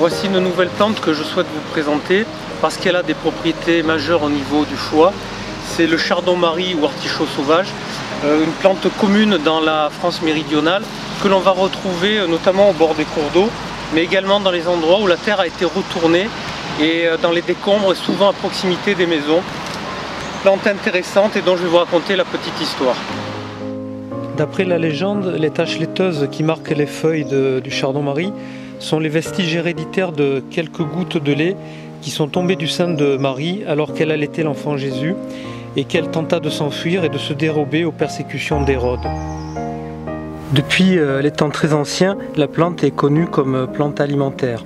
Voici une nouvelle plante que je souhaite vous présenter parce qu'elle a des propriétés majeures au niveau du foie. C'est le chardon-marie ou artichaut sauvage, euh, une plante commune dans la France méridionale que l'on va retrouver euh, notamment au bord des cours d'eau, mais également dans les endroits où la terre a été retournée et euh, dans les décombres, souvent à proximité des maisons. Plante intéressante et dont je vais vous raconter la petite histoire. D'après la légende, les taches laiteuses qui marquent les feuilles du chardon-marie sont les vestiges héréditaires de quelques gouttes de lait qui sont tombées du sein de Marie alors qu'elle allaitait l'enfant Jésus et qu'elle tenta de s'enfuir et de se dérober aux persécutions d'Hérode. Depuis euh, les temps très anciens, la plante est connue comme plante alimentaire.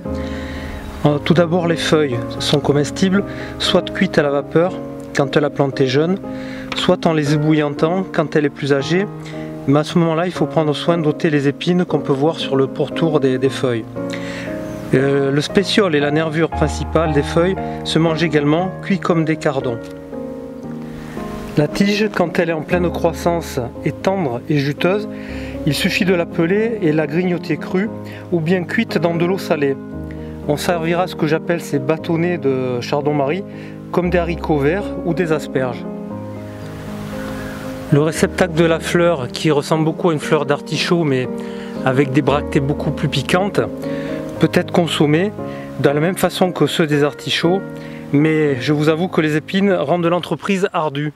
Euh, tout d'abord, les feuilles sont comestibles, soit cuites à la vapeur quand la plante est jeune, soit en les ébouillantant quand elle est plus âgée, mais à ce moment-là, il faut prendre soin d'ôter les épines qu'on peut voir sur le pourtour des, feuilles. Euh, le spéciol et la nervure principale des feuilles se mangent également cuits comme des cardons. La tige, quand elle est en pleine croissance, est tendre et juteuse. Il suffit de la peler et la grignoter crue ou bien cuite dans de l'eau salée. On servira ce que j'appelle ces bâtonnets de chardon-marie comme des haricots verts ou des asperges. Le réceptacle de la fleur, qui ressemble beaucoup à une fleur d'artichaut, mais avec des bractées beaucoup plus piquantes, peut être consommé de la même façon que ceux des artichauts, mais je vous avoue que les épines rendent l'entreprise ardue.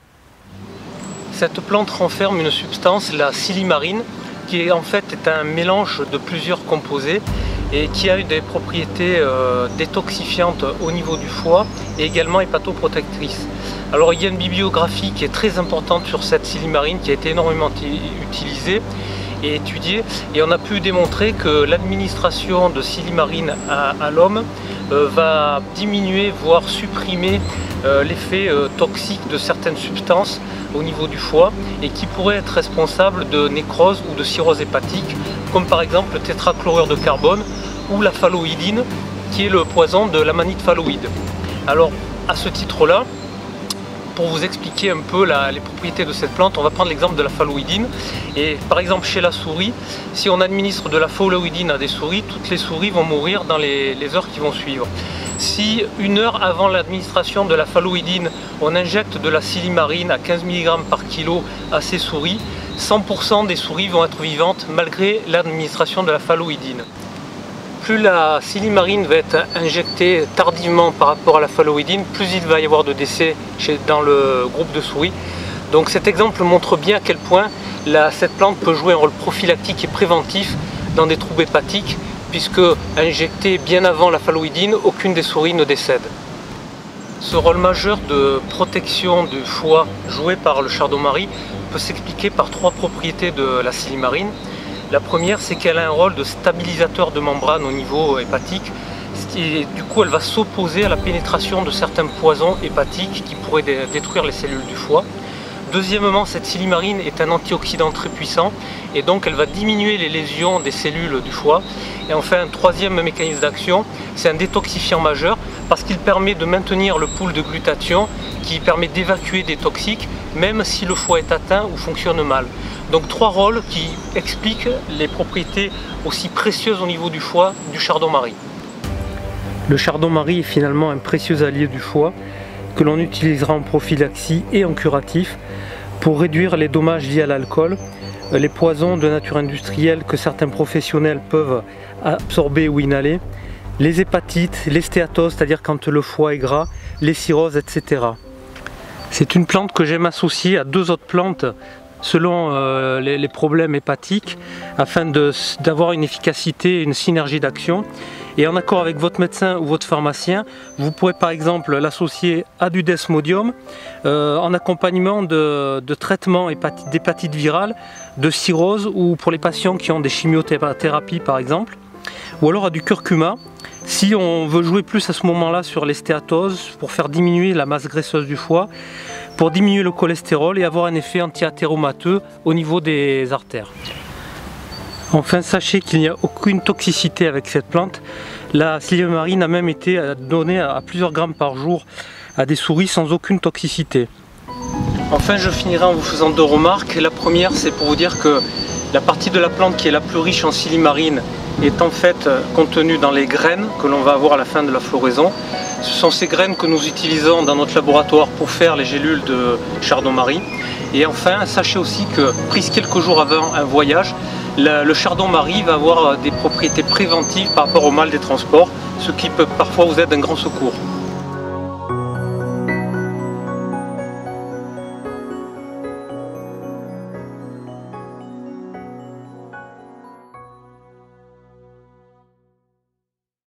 Cette plante renferme une substance, la silimarine, qui en fait est un mélange de plusieurs composés et qui a eu des propriétés euh, détoxifiantes au niveau du foie et également hépatoprotectrices. Alors il y a une bibliographie qui est très importante sur cette silimarine qui a été énormément utilisée et étudiée et on a pu démontrer que l'administration de silimarine à, l'homme euh, va diminuer voire supprimer euh, l'effet toxique de certaines substances au niveau du foie et qui pourraient être responsables de nécrose ou de cirrhose hépatique comme par exemple le tétrachlorure de carbone ou la phalloïdine, qui est le poison de l'amanite phalloïde. Alors, à ce titre-là, pour vous expliquer un peu les propriétés de cette plante, on va prendre l'exemple de la phalloïdine. Et par exemple, chez la souris, si on administre de la phalloïdine à des souris, toutes les souris vont mourir dans les, heures qui vont suivre. Si une heure avant l'administration de la phalloïdine, on injecte de la silimarine à 15 mg par kilo à ces souris, 100% des souris vont être vivantes malgré l'administration de la phalloïdine plus la silimarine va être injectée tardivement par rapport à la phalloïdine, plus il va y avoir de décès dans le groupe de souris. Donc cet exemple montre bien à quel point cette plante peut jouer un rôle prophylactique et préventif dans des troubles hépatiques, puisque injectée bien avant la phalloïdine, aucune des souris ne décède. Ce rôle majeur de protection du foie joué par le chardon-marie peut s'expliquer par trois propriétés de la silimarine. La première, c'est qu'elle a un rôle de stabilisateur de membrane au niveau hépatique. Du coup, elle va s'opposer à la pénétration de certains poisons hépatiques qui pourraient détruire les cellules du foie. Deuxièmement, cette silimarine est un antioxydant très puissant et donc elle va diminuer les lésions des cellules du foie. Et enfin, un troisième mécanisme d'action, c'est un détoxifiant majeur parce qu'il permet de maintenir le pool de glutathion qui permet d'évacuer des toxiques même si le foie est atteint ou fonctionne mal. Donc trois rôles qui expliquent les propriétés aussi précieuses au niveau du foie du chardon-marie. Le chardon-marie est finalement un précieux allié du foie que l'on utilisera en prophylaxie et en curatif pour réduire les dommages liés à l'alcool, les poisons de nature industrielle que certains professionnels peuvent absorber ou inhaler, les hépatites, les stéatoses, c'est-à-dire quand le foie est gras, les cirrhoses, etc. C'est une plante que j'aime associer à deux autres plantes selon euh, les, problèmes hépatiques afin d'avoir une efficacité, une synergie d'action. Et en accord avec votre médecin ou votre pharmacien, vous pourrez par exemple l'associer à du desmodium euh, en accompagnement de, de traitements d'hépatite virale, de cirrhose ou pour les patients qui ont des chimiothérapies par exemple, ou alors à du curcuma si on veut jouer plus à ce moment-là sur les stéatoses pour faire diminuer la masse graisseuse du foie, pour diminuer le cholestérol et avoir un effet anti-athéromateux au niveau des artères. Enfin, sachez qu'il n'y a aucune toxicité avec cette plante. La marine a même été donnée à plusieurs grammes par jour à des souris sans aucune toxicité. Enfin, je finirai en vous faisant deux remarques. La première, c'est pour vous dire que la partie de la plante qui est la plus riche en silimarine est en fait contenu dans les graines que l'on va avoir à la fin de la floraison. Ce sont ces graines que nous utilisons dans notre laboratoire pour faire les gélules de chardon-marie. Et enfin, sachez aussi que, prise quelques jours avant un voyage, le chardon-marie va avoir des propriétés préventives par rapport au mal des transports, ce qui peut parfois vous être d'un grand secours.